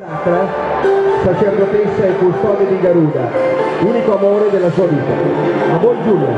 Sacra, sacerdotessa e custode di Garuda, unico amore della sua vita. A voi Giulia.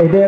Ed era